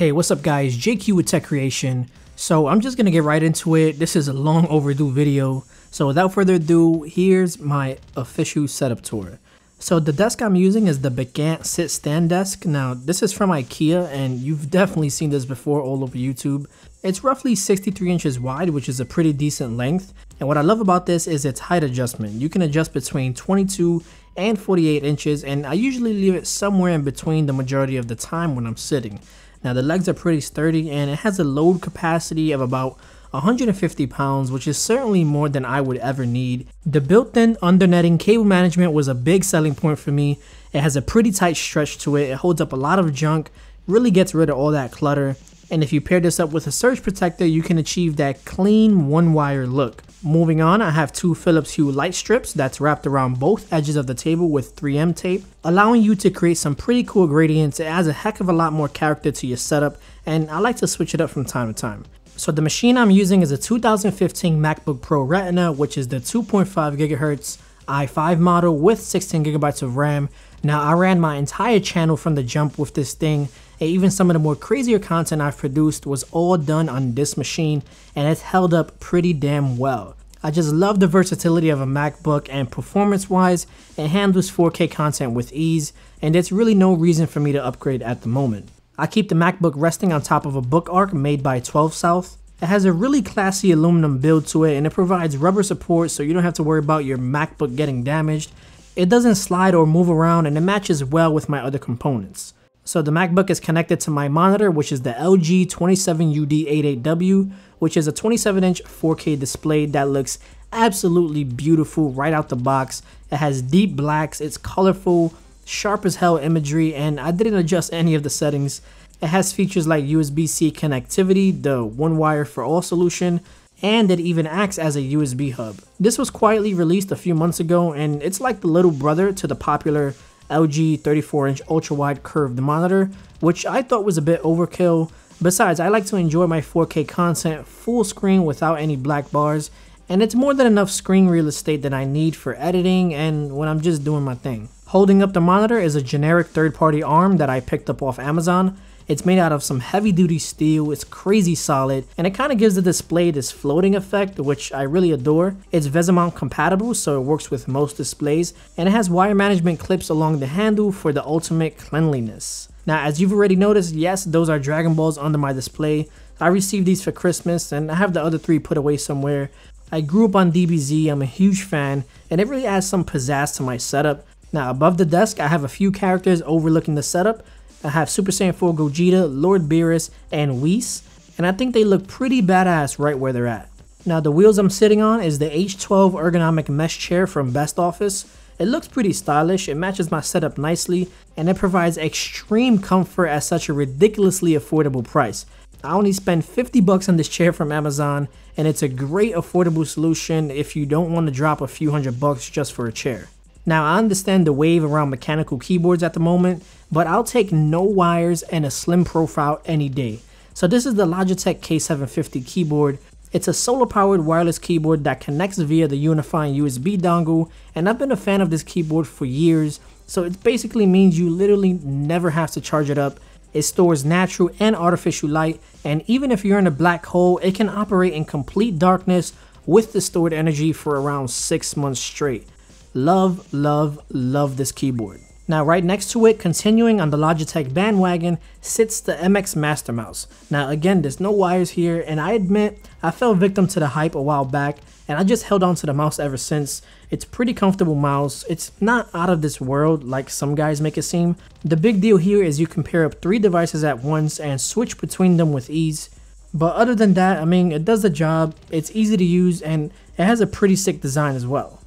Hey, what's up guys? JQ with TeQreation. So I'm just gonna get right into it. This is a long overdue video. So without further ado, here's my official setup tour. So the desk I'm using is the Bekant Sit Stand Desk. Now this is from Ikea and you've definitely seen this before all over YouTube. It's roughly 63 inches wide, which is a pretty decent length. And what I love about this is its height adjustment. You can adjust between 22 and 48 inches and I usually leave it somewhere in between the majority of the time when I'm sitting. Now the legs are pretty sturdy and it has a load capacity of about 150 pounds, which is certainly more than I would ever need. The built-in undernetting cable management was a big selling point for me. It has a pretty tight stretch to it, it holds up a lot of junk, really gets rid of all that clutter, and if you pair this up with a surge protector, you can achieve that clean one wire look. Moving on, I have two Philips Hue light strips that's wrapped around both edges of the table with 3M tape, allowing you to create some pretty cool gradients. It adds a heck of a lot more character to your setup, and I like to switch it up from time to time. So the machine I'm using is a 2015 MacBook Pro Retina, which is the 2.5 gigahertz i5 model with 16 gigabytes of RAM. Now I ran my entire channel from the jump with this thing and even some of the more crazier content I've produced was all done on this machine and it's held up pretty damn well. I just love the versatility of a MacBook and performance wise it handles 4K content with ease and there's really no reason for me to upgrade at the moment. I keep the MacBook resting on top of a book arc made by 12 South. It has a really classy aluminum build to it and it provides rubber support so you don't have to worry about your MacBook getting damaged. It doesn't slide or move around and it matches well with my other components. So the MacBook is connected to my monitor which is the LG 27UD88W which is a 27 inch 4K display that looks absolutely beautiful right out the box. It has deep blacks, it's colorful, sharp as hell imagery, and I didn't adjust any of the settings. It has features like USB-C connectivity, the one wire for all solution, and it even acts as a USB hub. This was quietly released a few months ago and it's like the little brother to the popular LG 34-inch ultra-wide curved monitor, which I thought was a bit overkill. Besides, I like to enjoy my 4K content full screen without any black bars, and it's more than enough screen real estate that I need for editing and when I'm just doing my thing. Holding up the monitor is a generic third-party arm that I picked up off Amazon. It's made out of some heavy duty steel, it's crazy solid, and it kind of gives the display this floating effect, which I really adore. It's VESA compatible, so it works with most displays, and it has wire management clips along the handle for the ultimate cleanliness. Now, as you've already noticed, yes, those are Dragon Balls under my display. I received these for Christmas, and I have the other three put away somewhere. I grew up on DBZ, I'm a huge fan, and it really adds some pizzazz to my setup. Now above the desk, I have a few characters overlooking the setup. I have Super Saiyan 4 Gogeta, Lord Beerus, and Whis, and I think they look pretty badass right where they're at. Now the wheels I'm sitting on is the H12 ergonomic mesh chair from Best Office. It looks pretty stylish, it matches my setup nicely, and it provides extreme comfort at such a ridiculously affordable price. I only spent 50 bucks on this chair from Amazon, and it's a great affordable solution if you don't want to drop a few hundred bucks just for a chair. Now I understand the wave around mechanical keyboards at the moment, but I'll take no wires and a slim profile any day. So this is the Logitech K750 keyboard. It's a solar powered wireless keyboard that connects via the unifying USB dongle and I've been a fan of this keyboard for years so it basically means you literally never have to charge it up. It stores natural and artificial light and even if you're in a black hole it can operate in complete darkness with the stored energy for around 6 months straight. Love, love, love this keyboard. Now right next to it, continuing on the Logitech bandwagon, sits the MX Master Mouse. Now again, there's no wires here, and I admit, I fell victim to the hype a while back, and I just held on to the mouse ever since. It's pretty comfortable mouse, it's not out of this world like some guys make it seem. The big deal here is you can pair up three devices at once and switch between them with ease. But other than that, I mean, it does the job, it's easy to use, and it has a pretty sick design as well.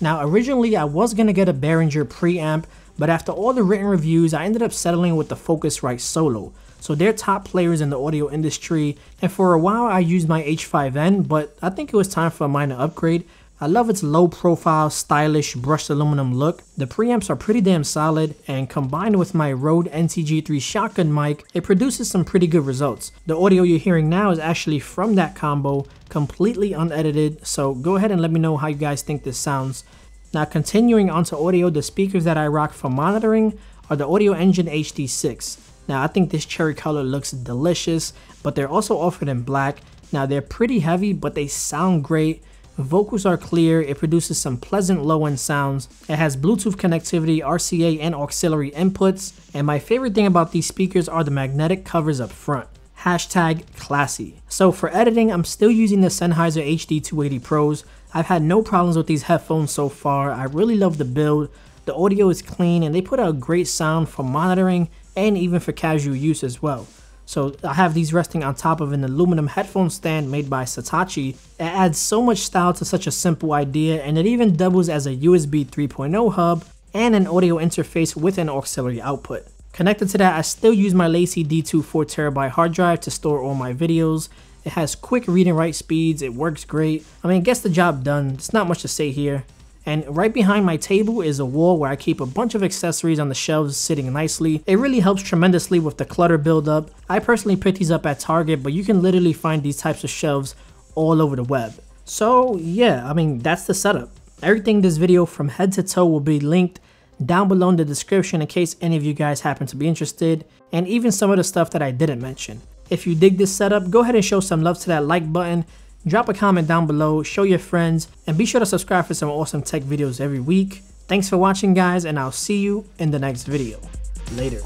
Now originally I was going to get a Behringer preamp, but after all the written reviews I ended up settling with the Focusrite Solo. So they're top players in the audio industry, and for a while I used my H5N, but I think it was time for a minor upgrade. I love its low profile, stylish, brushed aluminum look. The preamps are pretty damn solid, and combined with my Rode NTG3 shotgun mic, it produces some pretty good results. The audio you're hearing now is actually from that combo, completely unedited, so go ahead and let me know how you guys think this sounds. Now continuing onto audio, the speakers that I rock for monitoring are the Audioengine HD6. Now I think this cherry color looks delicious, but they're also offered in black. Now they're pretty heavy, but they sound great. Vocals are clear, it produces some pleasant low end sounds, it has Bluetooth connectivity, RCA and auxiliary inputs, and my favorite thing about these speakers are the magnetic covers up front. Hashtag classy. So for editing, I'm still using the Sennheiser HD 280 Pros. I've had no problems with these headphones so far, I really love the build, the audio is clean and they put out great sound for monitoring and even for casual use as well. So I have these resting on top of an aluminum headphone stand made by Satechi. It adds so much style to such a simple idea and it even doubles as a USB 3.0 hub and an audio interface with an auxiliary output. Connected to that, I still use my LaCie D2 4TB hard drive to store all my videos. It has quick read and write speeds, it works great. I mean, it gets the job done, it's not much to say here. And right behind my table is a wall where I keep a bunch of accessories on the shelves sitting nicely. It really helps tremendously with the clutter buildup. I personally picked these up at Target, but you can literally find these types of shelves all over the web. So yeah, I mean, that's the setup. Everything in this video from head to toe will be linked down below in the description in case any of you guys happen to be interested, and even some of the stuff that I didn't mention. If you dig this setup, go ahead and show some love to that like button Drop a comment down below, show your friends, and be sure to subscribe for some awesome tech videos every week. Thanks for watching guys, and I'll see you in the next video. Later.